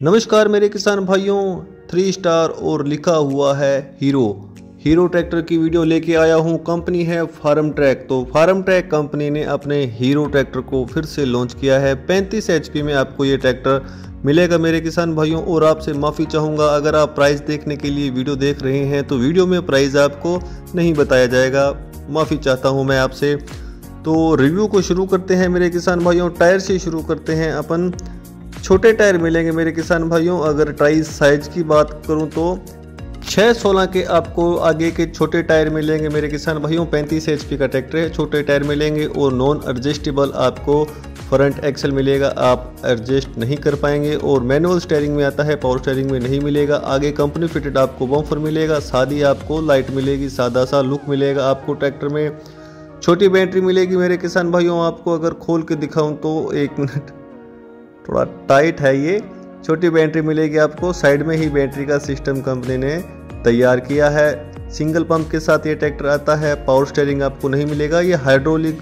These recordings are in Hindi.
नमस्कार मेरे किसान भाइयों, थ्री स्टार और लिखा हुआ है हीरो। हीरो ट्रैक्टर की वीडियो लेके आया हूँ, कंपनी है फार्म ट्रैक। तो फार्म ट्रैक कंपनी ने अपने हीरो ट्रैक्टर को फिर से लॉन्च किया है। 35 एचपी में आपको ये ट्रैक्टर मिलेगा मेरे किसान भाइयों, और आपसे माफ़ी चाहूँगा, अगर आप प्राइस देखने के लिए वीडियो देख रहे हैं तो वीडियो में प्राइस आपको नहीं बताया जाएगा। माफ़ी चाहता हूँ मैं आपसे। तो रिव्यू को शुरू करते हैं मेरे किसान भाइयों टायर से शुरू करते हैं अपन। छोटे टायर मिलेंगे मेरे किसान भाइयों, अगर टाइर साइज़ की बात करूँ तो। छः सोलह के आपको आगे के छोटे टायर मिलेंगे मेरे किसान भाइयों, पैंतीस एच का ट्रैक्टर है, छोटे टायर मिलेंगे और नॉन एडजस्टेबल आपको फ्रंट एक्सल मिलेगा, आप एडजस्ट नहीं कर पाएँगे और मैनुअल स्टेयरिंग में आता है पावर स्टेयरिंग में नहीं मिलेगा, आगे कंपनी फिटेड आपको बम्फर मिलेगा, सादी आपको लाइट मिलेगी, सादा सा लुक मिलेगा आपको ट्रैक्टर में। छोटी बैटरी मिलेगी मेरे किसान भाइयों आपको अगर खोल के दिखाऊँ तो एक मिनट। थोड़ा टाइट है ये। छोटी बैटरी मिलेगी आपको। साइड में ही बैटरी का सिस्टम कंपनी ने तैयार किया है। सिंगल पंप के साथ ये ट्रैक्टर आता है। पावर स्टेयरिंग आपको नहीं मिलेगा। ये हाइड्रोलिक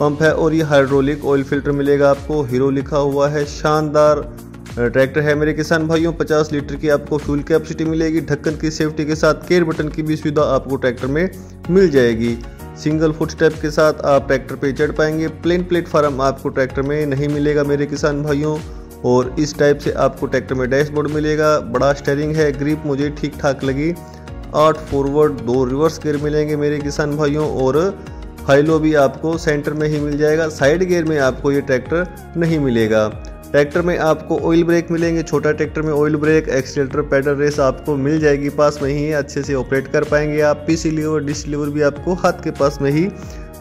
पंप है और ये हाइड्रोलिक ऑयल फ़िल्टर मिलेगा आपको। हीरो लिखा हुआ है। शानदार ट्रैक्टर है मेरे किसान भाइयों। 50 लीटर की आपको फ्यूल कैपेसिटी मिलेगी। ढक्कन की सेफ्टी के साथ केयर बटन की भी सुविधा आपको ट्रैक्टर में मिल जाएगी। सिंगल फुट स्टेप के साथ आप ट्रैक्टर पे चढ़ पाएँगे। प्लेन प्लेटफार्म आपको ट्रैक्टर में नहीं मिलेगा, मेरे किसान भाइयों। और इस टाइप से आपको ट्रैक्टर में डैशबोर्ड मिलेगा। बड़ा स्टेयरिंग है ग्रिप मुझे ठीक ठाक लगी। आठ फॉरवर्ड दो रिवर्स गियर मिलेंगे मेरे किसान भाइयों। और हाईलो भी आपको सेंटर में ही मिल जाएगा। साइड गियर में आपको ये ट्रैक्टर नहीं मिलेगा। ट्रैक्टर में आपको ऑयल ब्रेक मिलेंगे, छोटा ट्रैक्टर में oil brake accelerator pedal race आपको मिल जाएगी पास में ही, अच्छे से ऑपरेट कर पाएँगे आप लीवर डिस लीवर भी आपको हाथ के पास में ही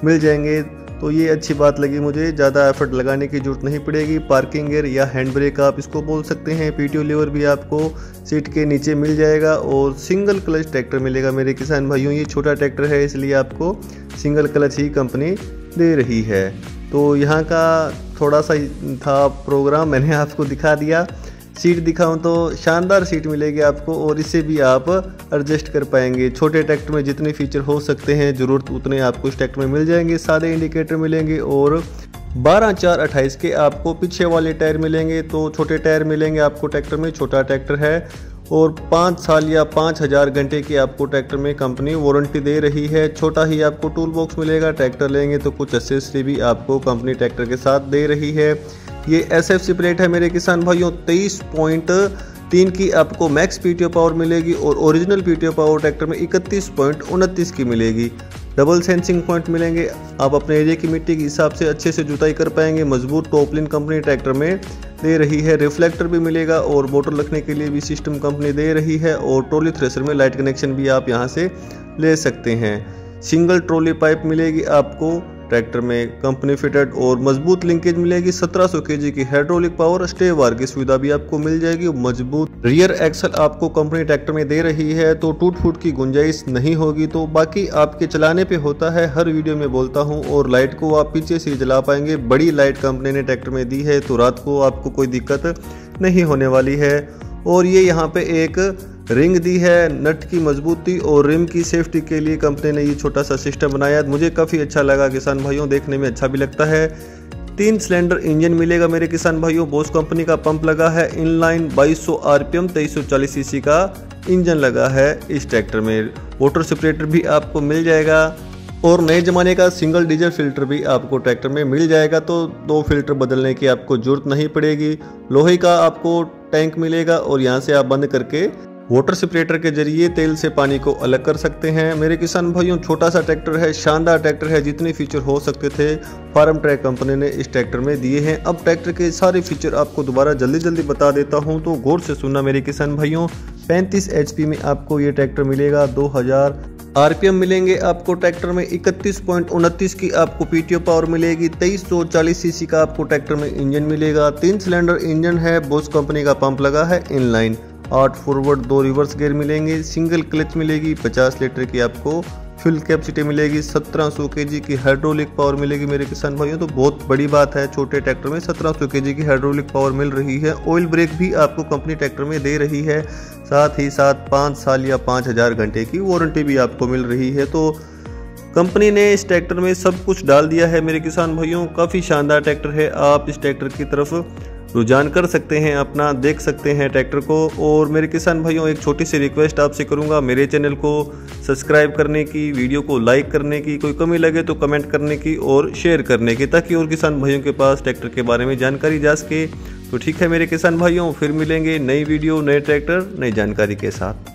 मिल जाएँगे। तो ये अच्छी बात लगी मुझे, ज़्यादा एफर्ट लगाने की ज़रूरत नहीं पड़ेगी। पार्किंग गेयर या हैंड ब्रेक आप इसको बोल सकते हैं पीटीओ लीवर भी आपको सीट के नीचे मिल जाएगा और सिंगल क्लच ट्रैक्टर मिलेगा मेरे किसान भाइयों, ये छोटा ट्रैक्टर है, इसलिए आपको सिंगल क्लच ही कंपनी दे रही है। तो यहाँ का थोड़ा सा था प्रोग्राम मैंने आपको दिखा दिया। सीट दिखाऊँ तो शानदार सीट मिलेगी आपको और इसे भी आप एडजस्ट कर पाएँगे। छोटे ट्रैक्टर में जितने फीचर हो सकते हैं, ज़रूरत उतने आपको इस ट्रैक्टर में मिल जाएँगे, सादे इंडिकेटर मिलेंगे और बारह चार अट्ठाईस के आपको पीछे वाले टायर मिलेंगे। तो छोटे टायर मिलेंगे आपको ट्रैक्टर में, छोटा ट्रैक्टर है। और पाँच साल या पाँच हज़ार घंटे की आपको ट्रैक्टर में कंपनी वारंटी दे रही है। छोटा ही आपको टूल बॉक्स मिलेगा, ट्रैक्टर लेंगे तो कुछ एसेसरी भी आपको कंपनी ट्रैक्टर के साथ दे रही है। ये एस एफ़ सी प्लेट है मेरे किसान भाइयों, तेईस पॉइंट तीन की आपको मैक्स पीटीओ पावर मिलेगी और ओरिजिनल पीटीओ पावर ट्रैक्टर में इकतीस पॉइंट उनतीस की मिलेगी। डबल सेंसिंग पॉइंट मिलेंगे। आप अपने एरिया की मिट्टी के हिसाब से अच्छे से जुताई कर पाएँगे। मज़बूत टॉपलिन कंपनी ट्रैक्टर में दे रही है रिफ्लेक्टर भी मिलेगा और मोटर रखने के लिए भी सिस्टम कंपनी दे रही है और ट्रॉली थ्रेसर में लाइट कनेक्शन भी आप यहाँ से ले सकते हैं। सिंगल ट्रॉली पाइप मिलेगी आपको। ट्रैक्टर में कंपनी फिटेड और मज़बूत लिंकेज मिलेगी। 1700 केजी की हाइड्रोलिक पावर स्टे वार की सुविधा भी आपको मिल जाएगी। मज़बूत रियर एक्सल आपको कंपनी ट्रैक्टर में दे रही है तो टूट फूट की गुंजाइश नहीं होगी। तो बाकी आपके चलाने पे होता है, हर वीडियो में बोलता हूँ, और लाइट को आप पीछे से जला पाएँगे। बड़ी लाइट कंपनी ने ट्रैक्टर में दी है तो रात को आपको कोई दिक्कत नहीं होने वाली है। और ये यहाँ पे एक रिंग दी है, नट की मजबूती और रिम की सेफ्टी के लिए कंपनी ने ये छोटा सा सिस्टम बनाया। मुझे काफ़ी अच्छा लगा, किसान भाइयों, देखने में अच्छा भी लगता है। तीन सिलेंडर इंजन मिलेगा मेरे किसान भाइयों। बोस कंपनी का पंप लगा है, इनलाइन 2200 आरपीएम 2340 सीसी का इंजन लगा है इस ट्रैक्टर में। वाटर सेपरेटर भी आपको मिल जाएगा और नए ज़माने का सिंगल डीजल फ़िल्टर भी आपको ट्रैक्टर में मिल जाएगा। तो दो फ़िल्टर बदलने की आपको ज़रूरत नहीं पड़ेगी। लोहे का आपको टैंक मिलेगा और यहाँ से आप बंद करके वाटर सेपरेटर के ज़रिए तेल से पानी को अलग कर सकते हैं। मेरे किसान भाइयों, छोटा सा ट्रैक्टर है, शानदार ट्रैक्टर है, जितने फीचर हो सकते थे, फार्म ट्रैक कंपनी ने इस ट्रैक्टर में दिए हैं। अब ट्रैक्टर के सारे फीचर आपको दोबारा जल्दी जल्दी बता देता हूँ तो गौर से सुनना मेरे किसान भाइयों। 35 एच में आपको ये ट्रैक्टर मिलेगा 2000 आरपीएम मिलेंगे आपको ट्रैक्टर में, इकतीस पॉइंट उनतीस की आपको पीटीओ पावर मिलेगी, तेईस सौ चालीस सीसी का आपको ट्रैक्टर में इंजन मिलेगा। तीन सिलेंडर इंजन है, बोस कंपनी का पंप लगा है, इनलाइन। आठ फॉरवर्ड दो रिवर्स गेयर मिलेंगे सिंगल क्लच मिलेगी 50 लीटर की आपको फ्यूल कैपेसिटी मिलेगी 1700 केजी की हाइड्रोलिक पावर मिलेगी मेरे किसान भाइयों। तो बहुत बड़ी बात है, छोटे ट्रैक्टर में 1700 केजी की हाइड्रोलिक पावर मिल रही है। ऑयल ब्रेक भी आपको कंपनी ट्रैक्टर में दे रही है। साथ ही साथ पाँच साल या पाँच हज़ार घंटे की वारंटी भी आपको मिल रही है। तो कंपनी ने इस ट्रैक्टर में सब कुछ डाल दिया है मेरे किसान भाइयों। काफ़ी शानदार ट्रैक्टर है। आप इस ट्रैक्टर की तरफ़ रुझान कर सकते हैं, अपना देख सकते हैं ट्रैक्टर को। और मेरे किसान भाइयों, एक छोटी सी रिक्वेस्ट आपसे करूँगा, मेरे चैनल को सब्सक्राइब करने की, वीडियो को लाइक करने की, कोई कमी लगे तो कमेंट करने की और शेयर करने की, ताकि और किसान भाइयों के पास ट्रैक्टर के बारे में जानकारी जा सके। तो ठीक है मेरे किसान भाइयों, फिर मिलेंगे नई वीडियो, नए ट्रैक्टर, नई जानकारी के साथ।